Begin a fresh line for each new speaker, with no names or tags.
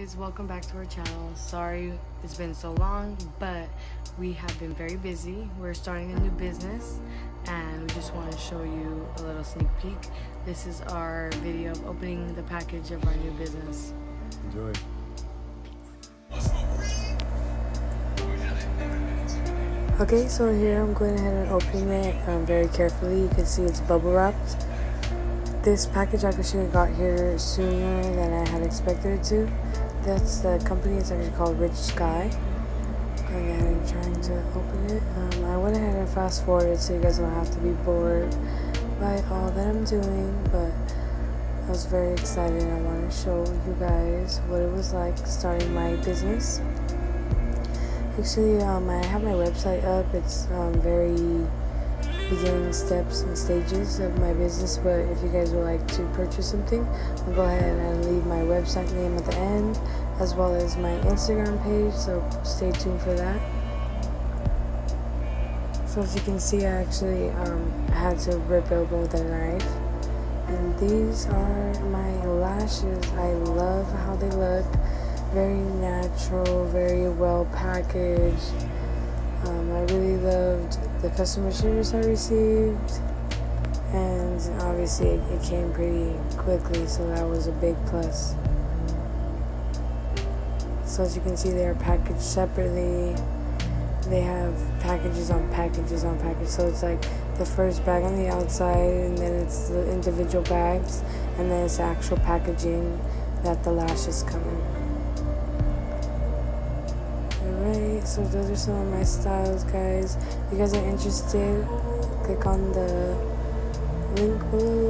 guys welcome back to our channel. Sorry it's been so long but we have been very busy. We're starting a new business and we just want to show you a little sneak peek. This is our video of opening the package of our new business.
Enjoy.
Okay so here i'm going ahead and opening it um, very carefully. You can see it's bubble wrapped. This package actually got here sooner than I had expected it to. That's the company, it's actually called Rich Sky. And trying to open it. Um, I went ahead and fast forwarded so you guys don't have to be bored by all that I'm doing, but I was very excited. I want to show you guys what it was like starting my business. Actually, um, I have my website up. It's um, very beginning steps and stages of my business but if you guys would like to purchase something I'll go ahead and leave my website name at the end as well as my Instagram page so stay tuned for that. So as you can see I actually um, had to rip open with a knife and these are my lashes. I love how they look. Very natural very well packaged. Um, I really loved customer service I received, and obviously it, it came pretty quickly, so that was a big plus. So as you can see, they are packaged separately. They have packages on packages on packages, so it's like the first bag on the outside, and then it's the individual bags, and then it's the actual packaging that the lashes come in. Alright, so those are some of my styles, guys. If you guys are interested, click on the link below.